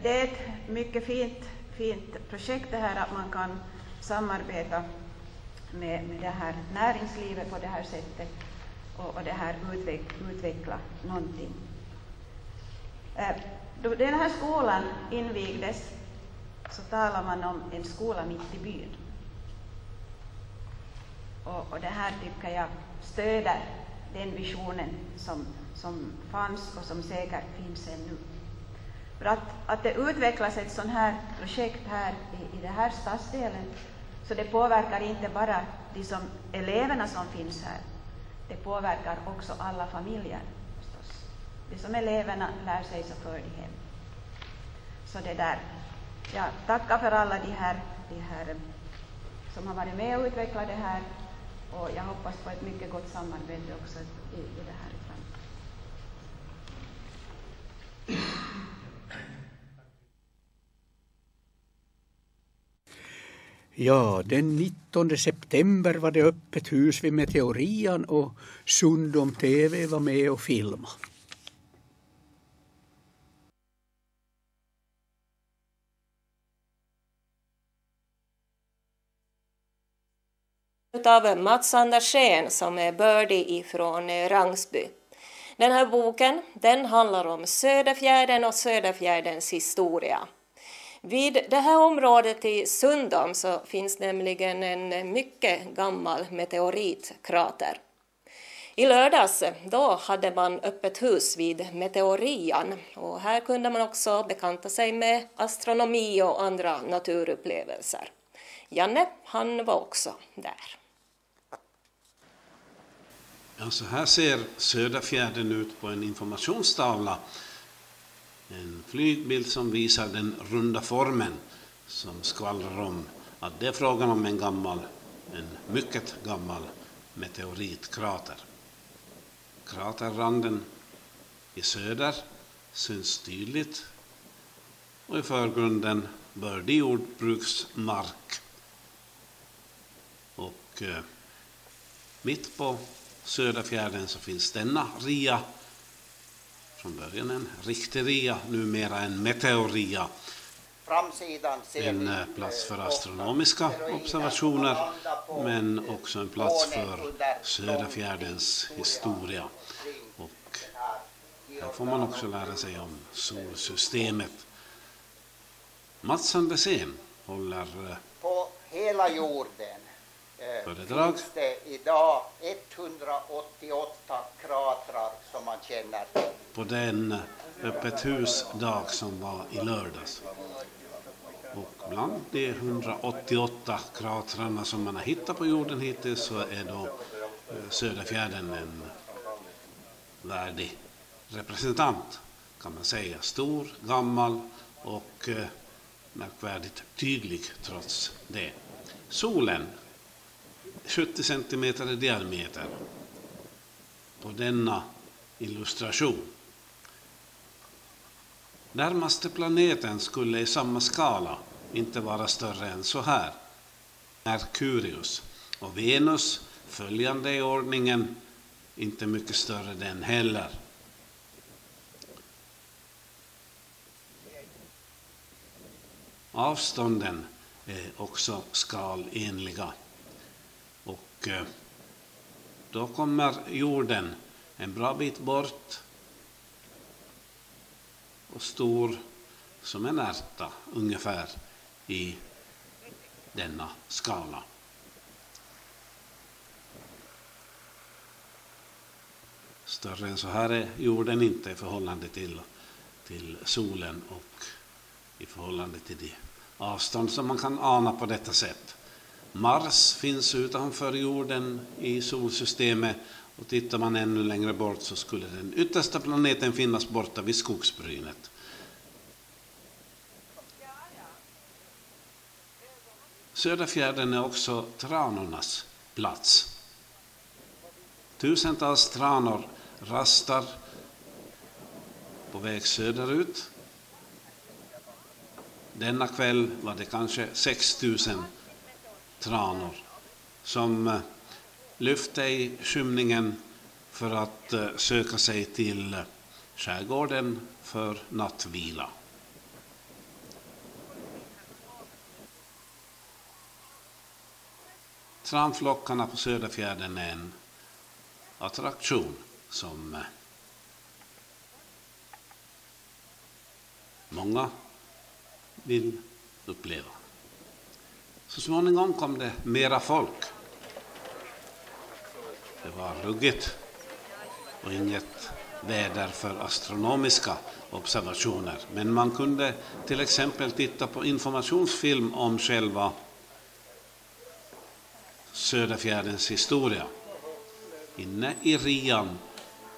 Det är ett mycket fint fint projekt det här att man kan samarbeta med, med det här näringslivet på det här sättet och, och det här utveck, utveckla någonting. Eh, då den här skolan invigdes så talar man om en skola mitt i byn. Och, och det här tycker jag stöder den visionen som, som fanns och som säkert finns ännu. För att, att det utvecklas ett sådant här projekt här i, i den här stadsdelen, så det påverkar inte bara de som, eleverna som finns här, det påverkar också alla familjer förstås. Det som eleverna lär sig så för de hem. Så det där. Jag tackar för alla de här, de här eh, som har varit med och utvecklat det här och jag hoppas på ett mycket gott samarbete också i, i det här i framtiden. Ja, den 19 september var det öppet hus vid Meteorian och Sundom TV var med och filmade. av Mats Andersén som är bördig ifrån eh, Rangsby. Den här boken den handlar om Söderfjärden och Söderfjärdens historia. Vid det här området i Sundom så finns nämligen en mycket gammal meteoritkrater. I lördags då hade man öppet hus vid Meteorian och här kunde man också bekanta sig med astronomi och andra naturupplevelser. Janne, han var också där. Ja, så här ser Söderfjärden ut på en informationstavla. En flygbild som visar den runda formen som skvallrar om att det är frågan om en gammal, en mycket gammal meteoritkrater. Kraterranden i söder syns tydligt och i förgrunden bördig jordbruksmark. Och eh, mitt på Söderfjärden så finns denna ria. Från början en riktig ria, numera en meteoria. En eh, plats för astronomiska observationer men också en plats för Söderfjärdens historia. Och här får man också lära sig om solsystemet. Mats Andersén håller eh, på hela jorden Föredrag. finns det idag 188 kratrar som man känner till. På den öppet husdag som var i lördags. Och bland de 188 kratrarna som man har hittat på jorden hittills så är då eh, Söderfjärden en värdig representant kan man säga. Stor, gammal och eh, märkvärdigt tydlig trots det. Solen 70 centimeter i diameter på denna illustration. Närmaste planeten skulle i samma skala inte vara större än så här. Merkurius och Venus följande i ordningen, inte mycket större den heller. Avstånden är också skalenliga. Och eh, då kommer jorden en bra bit bort och stor som en ärta ungefär i denna skala. Större än så här är jorden inte i förhållande till, till solen och i förhållande till de avstånd som man kan ana på detta sätt. Mars finns utanför jorden i solsystemet och tittar man ännu längre bort så skulle den yttersta planeten finnas borta vid skogsbrynet. Söderfjärden är också tranornas plats. Tusentals tranor rastar på väg söderut. Denna kväll var det kanske 6000 000 tranor som eh, lyfte i skymningen för att eh, söka sig till eh, skärgården för nattvila. Tranflockarna på Söderfjärden är en attraktion som många vill uppleva. Så småningom kom det mera folk. Det var ruggigt och inget väder för astronomiska observationer. Men man kunde till exempel titta på informationsfilm om själva Söderfjärdens historia. Inne i Rian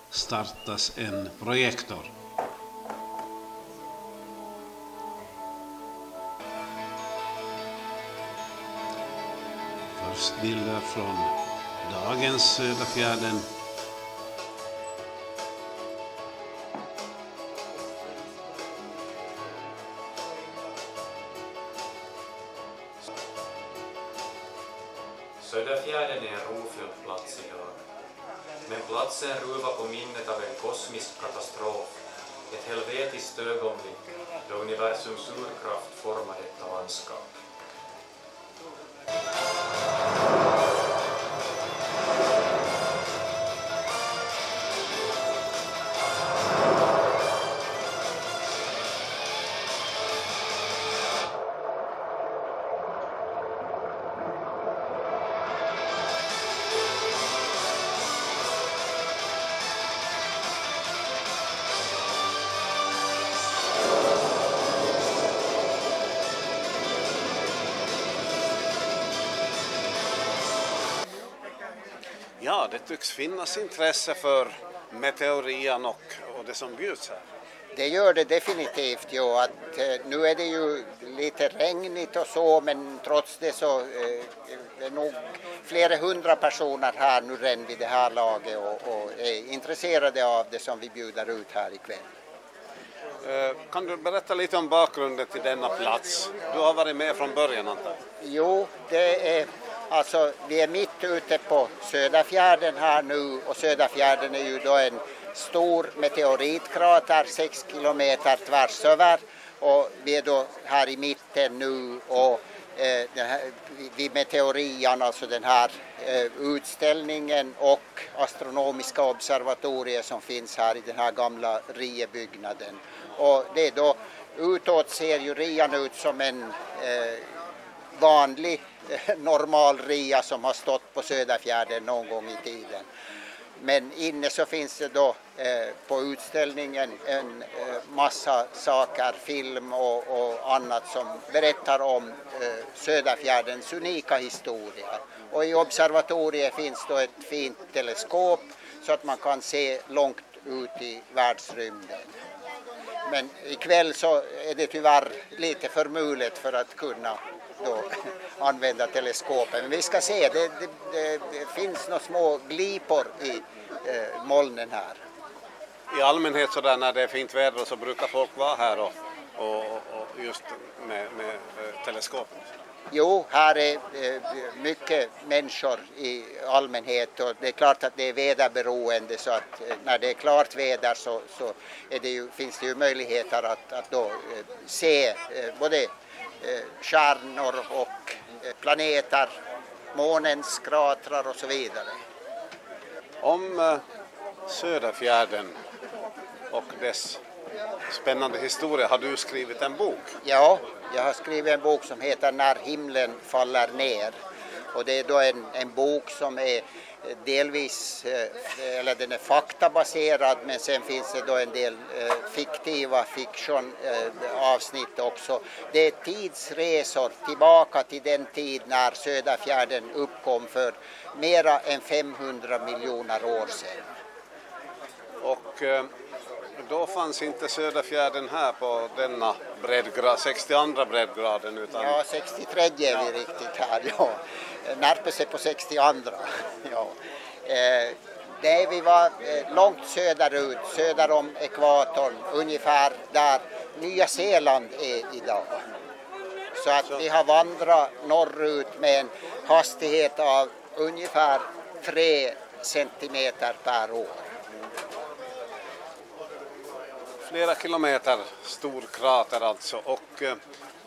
startas en projektor. Först bilder från dagens eh, Söderfjärden Söderfjärden är en rofylld plats idag. Men platsen ruvar på minnet av en kosmisk katastrof, ett helvetiskt ögonblick då universums urkraft formar detta landskap. Det tycks finnas intresse för meteorian och, och det som bjuds här. Det gör det definitivt. Jo, att, eh, nu är det ju lite regnigt och så men trots det så eh, är nog flera hundra personer här nu redan vid det här laget och, och är intresserade av det som vi bjuder ut här ikväll. Eh, Kan du berätta lite om bakgrunden till denna plats? Du har varit med från början antar jag? Jo, det är alltså vi är mitt ute på Söderfjärden här nu och Söderfjärden är ju då en stor meteoritkrater 6 kilometer tvärs över och vi är då här i mitten nu och eh, den här, vid meteorian, alltså den här eh, utställningen och astronomiska observatoriet som finns här i den här gamla RIE-byggnaden. Och det är då utåt ser ju Rian ut som en eh, vanlig normal ria som har stått på Söderfjärden någon gång i tiden. Men inne så finns det då eh, på utställningen en eh, massa saker, film och, och annat som berättar om eh, Söderfjärdens unika historia. Och i observatoriet finns då ett fint teleskop så att man kan se långt ut i världsrymden. Men ikväll så är det tyvärr lite för mulet för att kunna då använda teleskopet. Men vi ska se, det, det, det, det finns några små glipor i eh, molnen här. I allmänhet så där när det är fint väder så brukar folk vara här och, och, och just med, med eh, teleskopen. Jo, här är eh, mycket människor i allmänhet och det är klart att det är väderberoende så att eh, när det är klart väder så, så det ju, finns det ju möjligheter att, att då se både stjärnor och eh, planeter, månens kratrar och så vidare. Om eh, Söderfjärden och dess spännande historia har du skrivit en bok. Ja, jag har skrivit en bok som heter När himlen faller ner. Och det är då en, en bok som är eh, delvis, eh, eller den är faktabaserad men sen finns det då en del eh, fiktiva fiction avsnitt också. Det är tidsresor tillbaka till den tid när Söderfjärden uppkom för mera än 500 miljoner år sedan. Och eh, då fanns inte Söderfjärden här på denna breddgrad, 62 breddgraden utan Ja, 63 är vi riktigt här, ja. Närpar sig på 62. Ja. Eh, nej, vi var eh, långt söderut, söder om ekvatorn, ungefär där Nya Zeeland är idag. Så att vi har vandrat norrut med en hastighet av ungefär 3 centimeter per år. flera kilometer stor krater alltså. Och eh,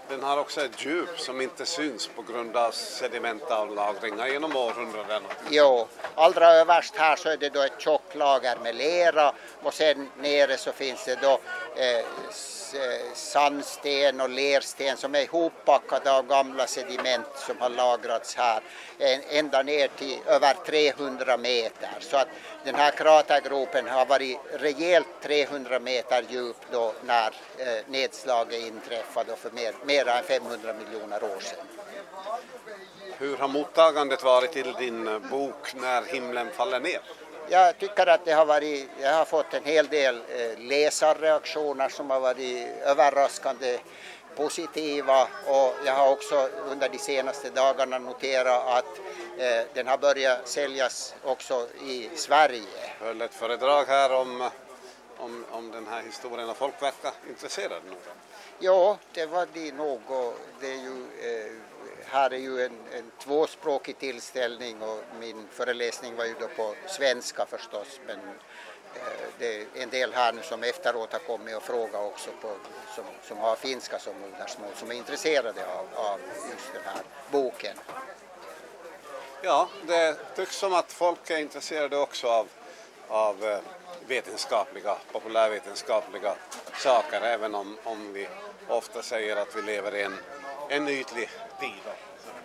den har också ett djup som inte syns på grund av sedimentavlagringar genom århundraden. Jo, allra överst här så är det då ett tjockt lager med lera och sen nere så finns det då Eh, eh, sandsten och lersten som är ihoppackade av gamla sediment som har lagrats här ända ner till över 300 meter. Så att den här kratergropen har varit rejält 300 meter djup då när eh, nedslaget inträffade för mer, mer än 500 miljoner år sedan. Hur har mottagandet varit till din bok När himlen faller ner? Jag tycker att det har varit, jag har fått en hel del eh, läsarreaktioner som har varit överraskande positiva och jag har också under de senaste dagarna noterat att eh, den har börjat säljas också i Sverige. Jag höll ett föredrag här om, om, om den här historien och folk verkar intresserade nog. Ja, det var de nog och det är ju eh, här är ju en, en tvåspråkig tillställning och min föreläsning var ju då på svenska förstås men eh, det är en del här nu som efteråt har kommit och frågat också på, som, som har finska som modersmål som är intresserade av, av just den här boken. Ja, det tycks som att folk är intresserade också av, av eh, vetenskapliga, populärvetenskapliga saker även om, om vi ofta säger att vi lever i en, en ytlig tid.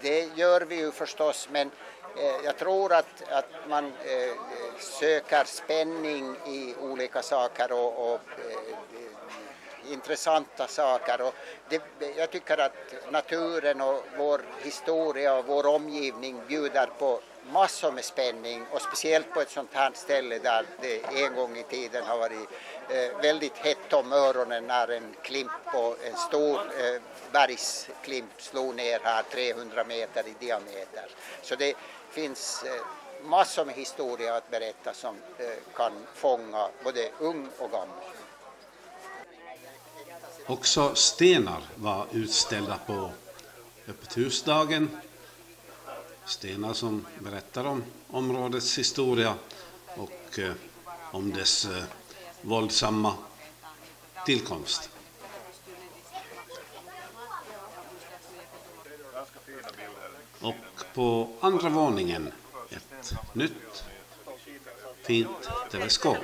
Det gör vi ju förstås men eh, jag tror att, att man eh, söker spänning i olika saker och, och eh, intressanta saker. Och det, jag tycker att naturen och vår historia och vår omgivning bjuder på massor med spänning och speciellt på ett sånt här ställe där det en gång i tiden har varit Eh, väldigt hett om öronen när en klimp och en stor eh, bergsklimp slog ner här 300 meter i diameter. Så det finns eh, massor med historia att berätta som eh, kan fånga både ung och gammal. Också stenar var utställda på öppet husdagen. Stenar som berättar om områdets historia och eh, om dess eh, våldsamma tillkomst. Och på andra våningen ett nytt fint teleskop.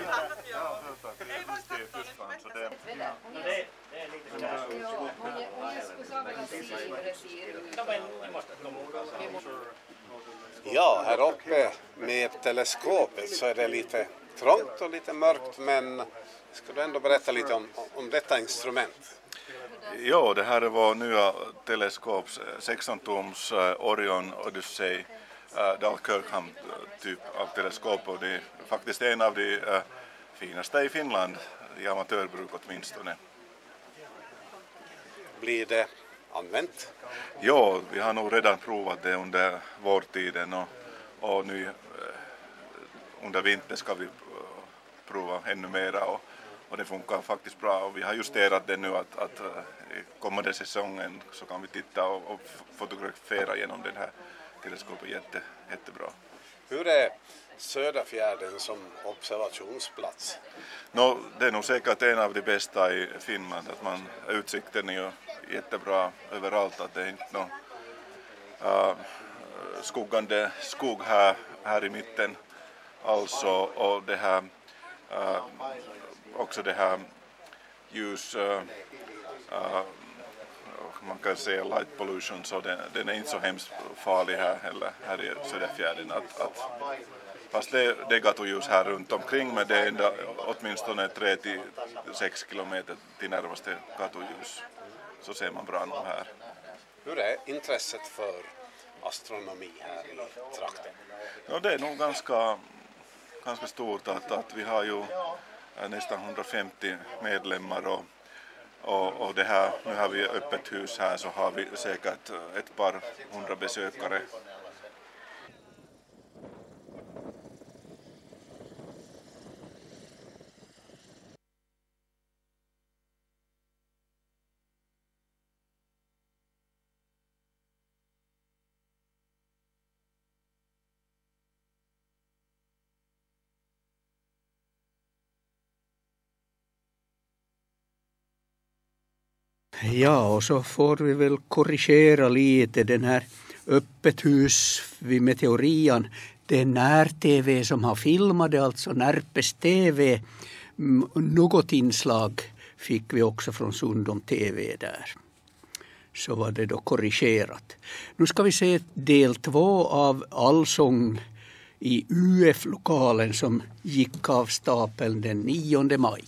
Ja, här uppe med teleskopet så är det lite trångt och lite mörkt men ska du ändå berätta lite om, om detta instrument? Ja, det här är vår nya teleskop, 16-tums Orion Odyssey Dal Kirkham typ av teleskop och det är faktiskt en av de finaste i Finland i amatörbruk åtminstone. Blir det använt? Ja, vi har nog redan provat det under vårtiden och, och nu under vintern ska vi prova ännu mera och, och det funkar faktiskt bra och vi har justerat det nu att, att kommande säsongen så kan vi titta och, och fotografera genom den här teleskopet jätte, jättebra. Hur är Söderfjärden som observationsplats? No, det är nog säkert en av de bästa i Finland. Att man, utsikten är ju jättebra överallt. Att det är inte någon uh, skuggande skog här, här i mitten alltså och det här uh, också det här ljus uh, man kan säga light pollution så den, den, är inte så hemskt farlig här heller här i Söderfjärden att, att Fast det, det är gatuljus här runt omkring men det är ända, åtminstone 3 till 6 kilometer till närmaste gatuljus. Så ser man bra nog här. Hur är intresset för astronomi här i trakten? Ja, det är nog ganska, ganska stort att, att vi har ju eh, nästan 150 medlemmar och, och, och det här, nu har vi öppet hus här så har vi säkert ett par hundra besökare. Ja, och så får vi väl korrigera lite den här öppet hus vid Meteorian. Det är när-tv som har filmat det, alltså Närpes TV. Mm, något inslag fick vi också från Sundom TV där. Så var det då korrigerat. Nu ska vi se del två av Allsång i UF-lokalen som gick av stapeln den 9 maj.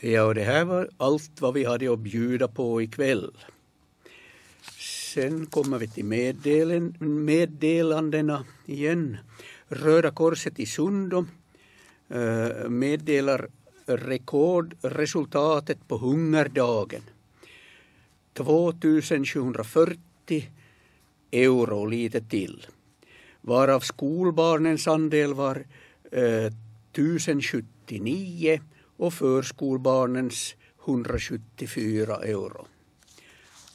Ja, och det här var allt vad vi hade att bjuda på ikväll. Sen kommer vi till meddelen, meddelandena igen. Röda Korset i Sundom eh, meddelar rekordresultatet på hungerdagen. 2740 euro lite till. Varav skolbarnens andel var eh, 1079 och förskolbarnens 174 euro.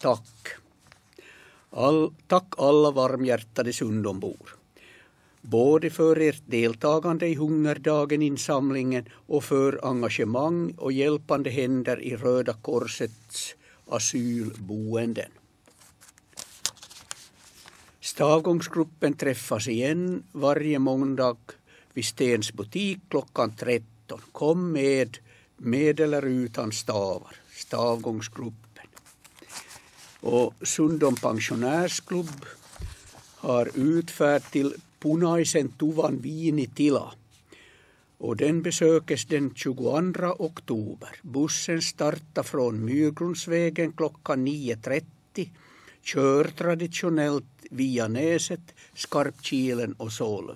Tack. All, tack alla varmhjärtade Sundombor. Både för ert deltagande i hungerdagen-insamlingen och för engagemang och hjälpande händer i Röda Korsets asylboenden. Stavgångsgruppen träffas igen varje måndag vid Stens butik klockan 13. Kom med, med eller utan stavar. Stavgångsgruppen. Och Sundom pensionärsklubb har utfärd till Punaisen tuvan viinitila. Och den besökes den 22 oktober. Bussen startar från Myrgrundsvägen klockan 9.30, kör traditionellt via Näset, Skarpkilen och Solv.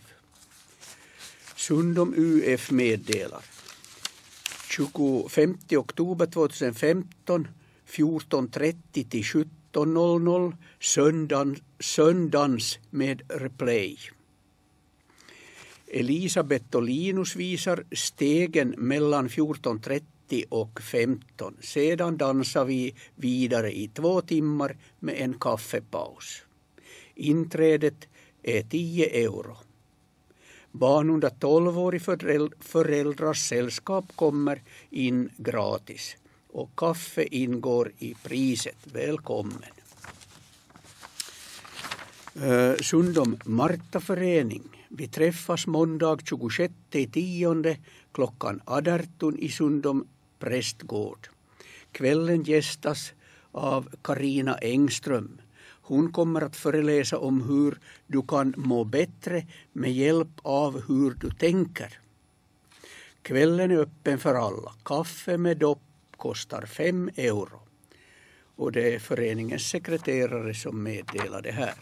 Sundom UF meddelar 25 oktober 2015 14.30 till 17.00 söndagen, söndans med replay. Elisabeth och Linus visar stegen mellan 14.30 och 15. Sedan dansar vi vidare i två timmar med en kaffepaus. Inträdet är 10 euro. Barn under 12 år i föräldrars sällskap kommer in gratis och kaffe ingår i priset. Välkommen. Uh, Sundom Martaförening. Vi träffas måndag 26 tionde klockan 18 i Sundom prästgård. Kvällen gästas av Karina Engström. Hon kommer att föreläsa om hur du kan må bättre med hjälp av hur du tänker. Kvällen är öppen för alla. Kaffe med dopp kostar 5 euro. Och det är föreningens sekreterare som meddelar det här.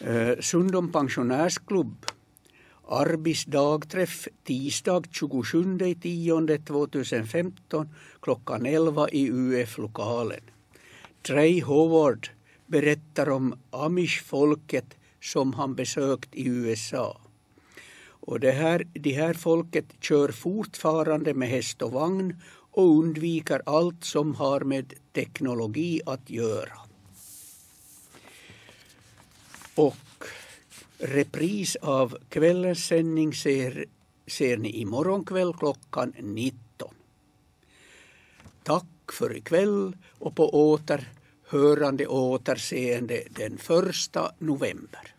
Eh, Sundom pensionärsklubb Arbetsdagträff tisdag 27 10 2015 klockan 11 i UF-lokalen. Trey Howard berättar om amish-folket som han besökt i USA. Och det här, det här folket kör fortfarande med häst och vagn och undviker allt som har med teknologi att göra. Och repris av kvällens sändning ser, ser ni imorgon kväll klockan 19. Tack för ikväll och på Hörande och återseende den första november.